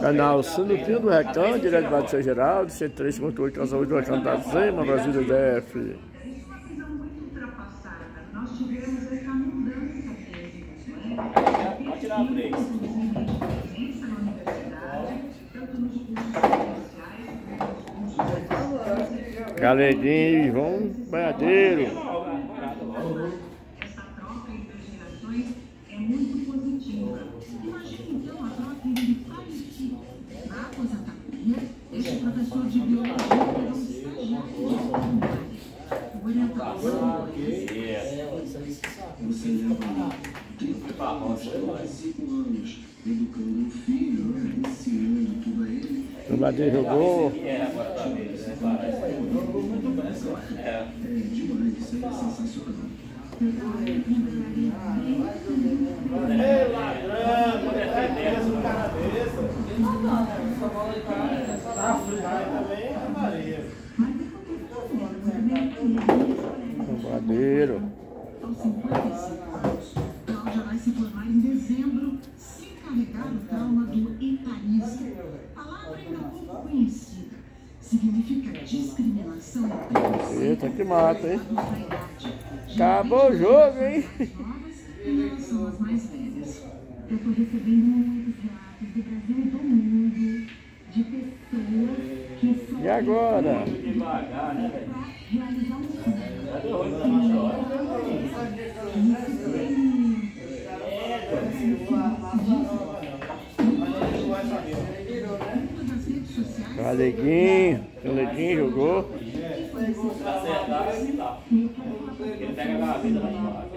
Canal Sinuquinho do Recão, direto do Seu Geraldo, 103.8, Casa 8 do Zema, Brasília DF. Galeguinho, João Banhadeiro. Madeira jogou. É. Ei, ladrão, defendendo a cabeça. Essa bola cara, essa também é Maria. Madeiro. Aos 55 anos, Cláudia vai se formar em dezembro, sem carregar o trauma do etarismo. Palavra conhecida significa discriminação Eita, que mata, hein? Acabou o jogo, hein? E do. E agora? Né, Aleguinho jogou. Ele pega a gaveta lá embaixo.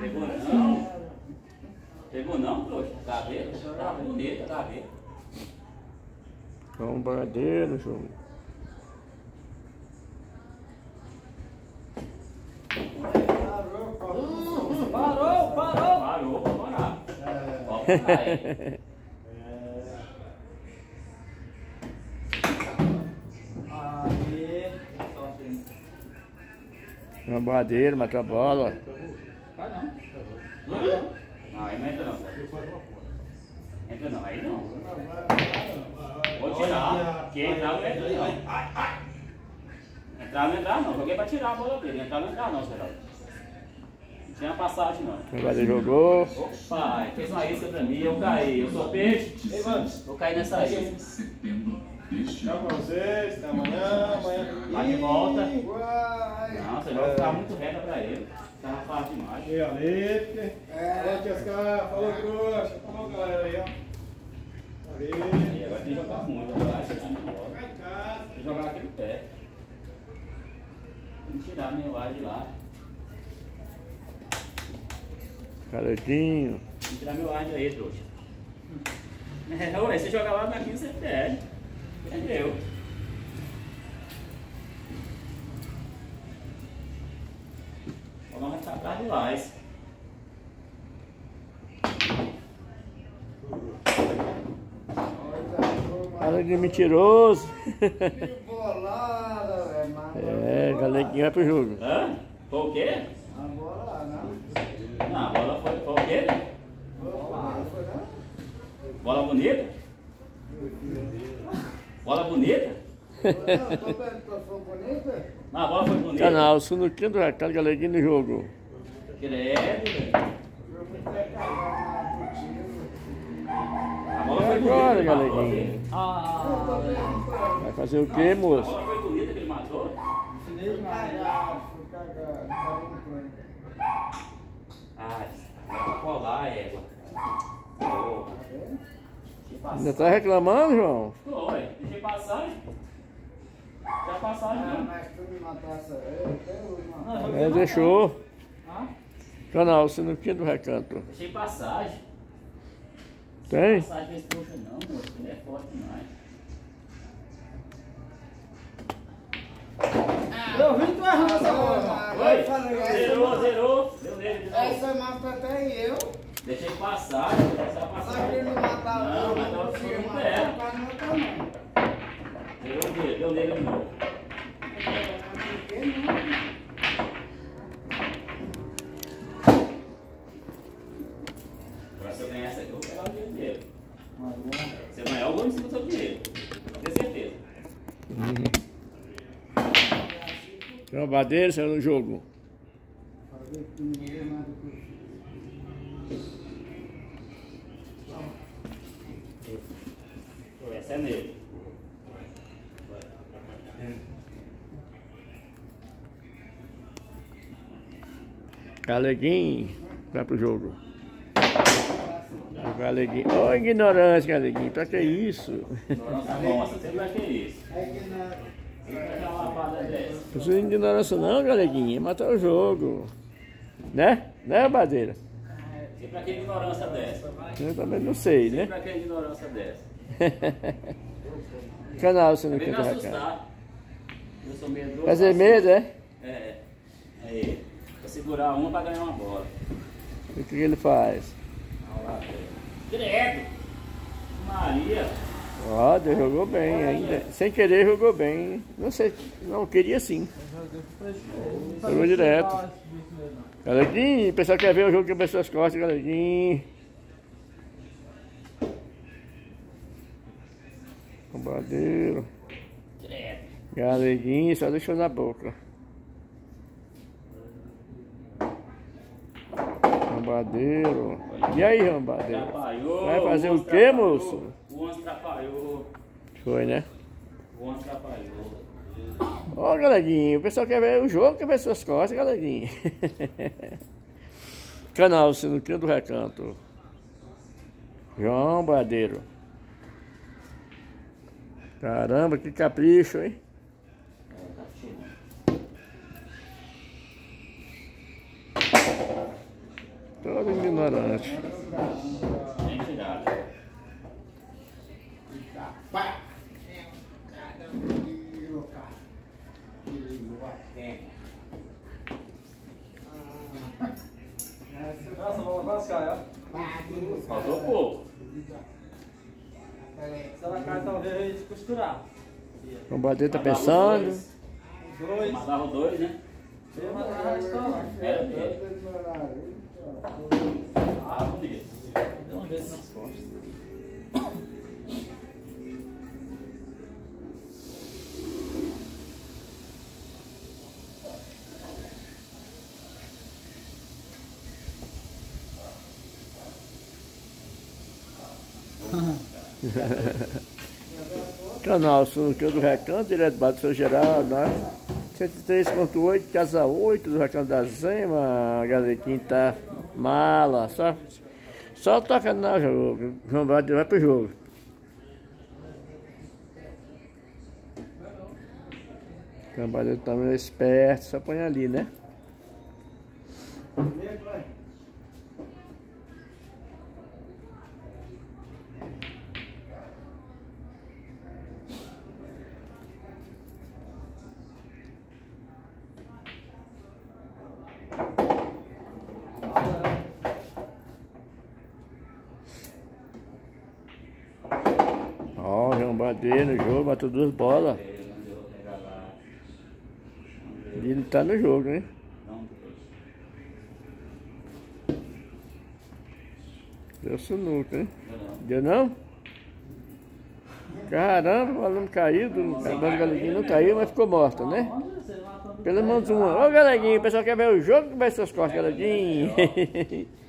Pegou não? Pegou não, trouxa? Gaveta? Tá bonita, gaveta. Vamos bagadeiro, jogo. Parou, parou! Parou, vamos parar. Uma boadeira, matou a bola. Vai não. Não, aí não entra não. Entra não, aí não. Vou tirar. Quem entrar não entra não. Entrar não entrar não. Joguei pra tirar a bola dele. Entrar não entrar não, Geraldo. Não tinha passagem não. O Guarda jogou. Opa, fez uma isca pra mim, eu caí. Eu sou peixe. Ei, mano. Vou cair nessa isca. Tchau pra vocês, até amanhã, amanhã. Lá de volta. Nossa, ele vai ficar muito reta pra ele. Tava fácil demais. E ali, é. Falou, Oscar. Falou, trouxa. Falou, galera aí, ó. Ali. E agora tem que jogar muito, agora chegar na bola. Tem que jogar aqui no pé. Tem que tirar meu ar de lá. Caledinho. Tem que tirar meu ar de aí, trouxa. É, ué, você joga lá na 15, você perde. Entendeu? Vamos estar atrás do Lais. Cara de mentiroso. Que bolada, velho. É, galeguinha vai pro jogo. Hã? Foi o quê? A bola, não. Não, a bola foi, foi o quê? Bola, bola bonita? Bola bonita? Não, a bola foi bonita. Canal Sunuquinho do Recado Galeguinho no jogo. Credo, A bola foi agora, bonita. Galeguinho. Ah, Vai fazer o que, moço? A bola foi bonita que ele matou? Ah, vai colar, égua. Oh. Ainda tá reclamando, João? Tô, ué. Deixei passagem. Já passagem, ah, mas tu me matasse É, deixou. Hã? Canal, você não tinha do recanto. Deixei passagem. Tem? Passagem desse trouxa não, moço. Ele é forte demais. Eu vi tu errando essa bola. Oi? Zerou, zerou. Deu nele de novo. Essa mata até eu. Deixei passar, deixei passar. Só que não matava não, mas tava ficando no pé. Deu nele, deu nele de novo. Agora se eu ganhar eu vou pegar o dinheiro dele. Você vai ganhar o gol em cima do seu dinheiro. Com certeza. João Badeiro saiu no jogo. Essa é nele. Galeguinho, vai pro jogo. O Galeguinho. Ô oh, ignorância, Galeguinho, pra que isso? Nossa, você pra que isso? Não precisa de ignorância não, Galeguinho, matar o jogo. Né? Né, Badeira? E pra que ignorância dessa? Eu também não sei, né? E pra que ignorância dessa? Canal você não quer assustar. Eu sou medroso. Fazer medo, é? É. Aí. Pra segurar uma pra ganhar uma bola. O que, ele faz? Credo! Maria! Ó, Deus jogou bem ainda. Sem querer jogou bem. Não sei. Não, queria sim. Jogou direto. Galeguinho, o pessoal quer ver o jogo que a pessoas costas, Galeguinho. Bombadeiro. Galeguinho, só deixou na boca. Rambadeiro. E aí, Rambadeiro? Vai fazer o quê, moço? O onze atrapalhou. Foi, né? O onze atrapalhou. Ó, Galeguinho, o pessoal quer ver o jogo, quer ver suas costas, Galeguinho. Canal Sinuquinho do Recanto. João Badeiro. Caramba, que capricho, hein? Todo ignorante. Faltou pouco. Se ela cai, talvez costurar. O bater tá pensando. Dois. Matava dois, né? Ele matava a história. Era dele. Ah, bonito. Deu uma vez nas costas. Canal Sul do Recanto, direto do São Geraldo, né? 103.8, casa 8 do Recanto da Zema, Galequinho tá mala, só, só toca no jogo, João vai pro jogo. Cambalho também é esperto, só põe ali, né? Bater no jogo, matou duas bolas. Ele tá no jogo, né? Deu sunuca, hein? Deu não? Caramba, o aluno caiu, a banda galeguinha não caiu, mas ficou morta, né? Pelo menos uma. Ô galeguinho, o pessoal quer ver o jogo que vai suas costas, galeguinho.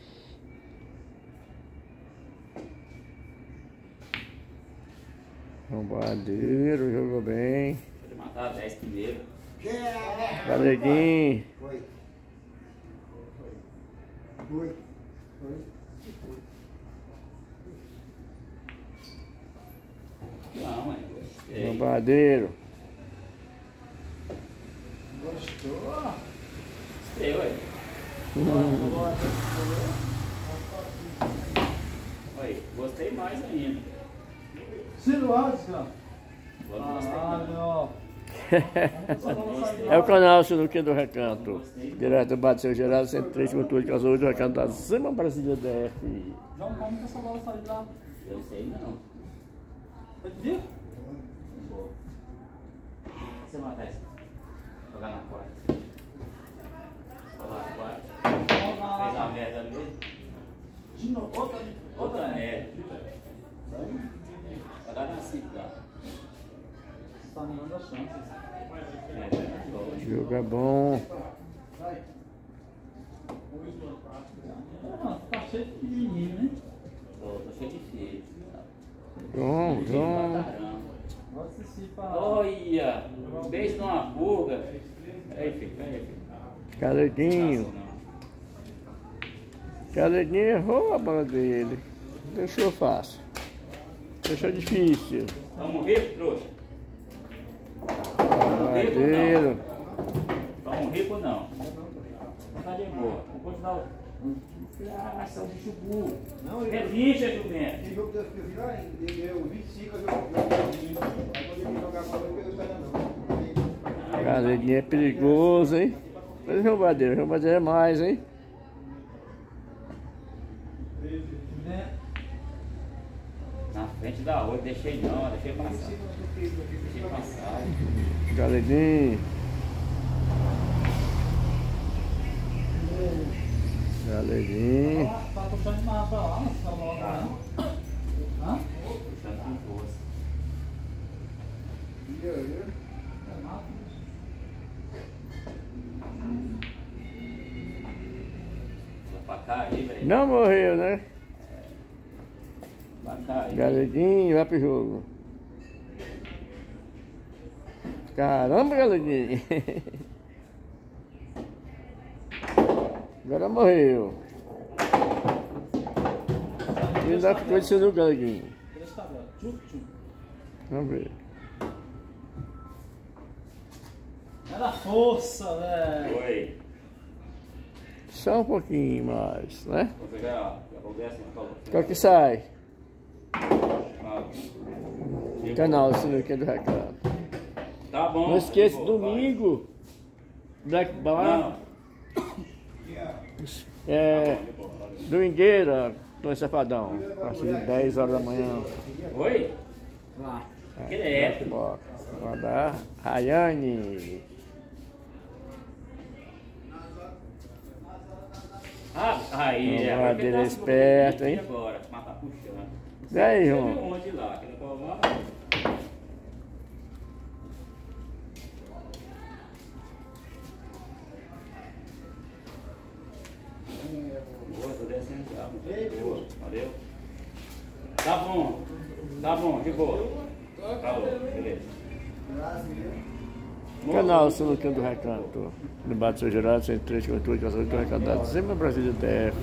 Bombadeiro, jogou bem. Pode matar 10 primeiro. Galeguinho. Foi. Foi. Foi. Não, mãe. Bombadeiro. Gostou? Gostei, ué. Oi, gostei mais ainda. Sinuosos, cara. Ah, é o canal Sinuquinha do Recanto. Direto do Bate Seu Geraldo, 103.8, Casa 8 do Recanto da Zima Brasília DF. João, como que essa bola sai de lá? Eu sei não. Pode vir? Boa. Você mata essa. Jogar na quarta. Jogar na quarta. Fez uma merda ali. De novo, outra, outra. É. chances. Lógico. Jogo é bom. Ah, tá cheio de pequenininho, né? Tô, tô cheio de filho. Olha, um beijo numa pulga. Peraí, filho, peraí, filho. Caledinho errou a bola dele. Deixou fácil. Deixou difícil. Vamos ver, trouxa? Vamos Madeiro. não? Vamos rico ou não? Não tá de boa. Vou continuar. o- Ah, são bicho burro. Não, ele- Resiste, Jumento. Esse jogo que eu fiz lá, ele deu 25, eu joguei. Aí quando ele jogar com a bola, eu pego o não. Caledinho é perigoso, hein? Mas o Madeiro, o Madeiro é mais, hein? Né? Na frente da outra, deixei não, deixei passar. Deixei passar. Caledinho. Caledinho. Tá, puxando pra lá, bola Tá. não. Hã? Puxando com força. É mato. Vai pra cair, velho. Não morreu, né? Galedinho, vai pro jogo. Caramba, Galedinho. Agora morreu. E ainda ficou de ser. Tchuc, tchuc. Vamos ver. Era força, velho. Oi. Só um pouquinho mais, né? Vou pegar, falou. Qual que sai? Ah. Canal Sinuca do Recado. Tá bom. Não esqueça, Vou, domingo, Black vai. Bar, Não. é, domingueira, no Safadão, a partir de 10 horas da manhã. Oi? Lá. Direto. Bora. Vai dar Rayane. Ah, aí, é. que dele tá é se esperto, hein? Agora, mas tá puxando. E aí, João? onde lá? Aquele povo já. Boa, valeu. Tá bom, tá bom, de boa. Falou, beleza. Canal Sinuca do Recanto. No Bato São Geraldo, 103, 58, 48, Recadado. Sempre Brasília DF.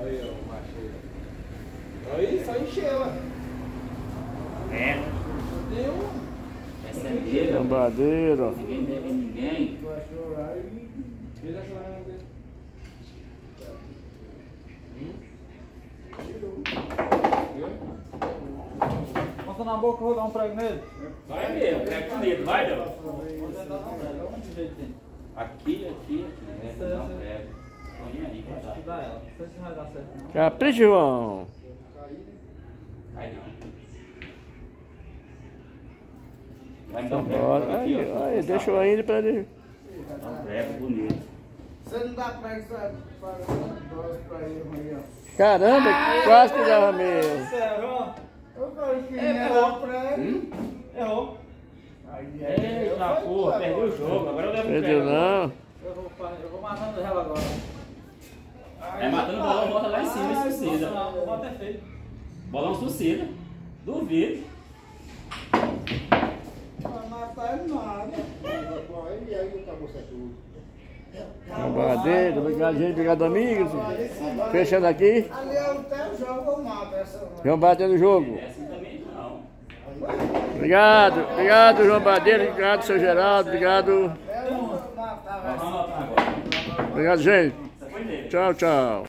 Aí, ó, macho. Aí, só encheu, ó. É, Deu. essa é dele, Cambadeiro. ninguém deve ninguém. Fez a chorada dele. Bota na boca, eu vou dar um prego nele. Vai mesmo, pega comigo, vai, Deus. Vou tentar dar um prego. Onde jeito tem? Aqui, aqui, aqui. É, não, pega. Tô nem aí, vai dar. que dá ela. Não sei se vai dar certo não. João. Vai não. Vai um prego Bora. Aí, aí, deixa eu ainda pra ele. Prego bonito. Você não dá? Fala dose pra ele. Caramba, quase que dava mesmo. Sério, ó. Eu falei que É, errou. era prego. Errou. Aí, Eita porra, perdeu o jogo. Agora eu levo o Perdeu prego. não. Eu vou, eu vou matando ela agora. É matando bola, bota lá em cima e suicida. O voto é feio. Bolão suicida. Duvido. Vai matar ele nada. Acabou certo tudo. Cambadeiro, obrigado, gente. Obrigado, amigos. Fechando aqui. Ali é o teu jogo, essa. João no jogo. É não. Obrigado, obrigado, João Badeiro. Obrigado, seu Geraldo. Obrigado. Agora. Obrigado, gente. Tchau, tchau.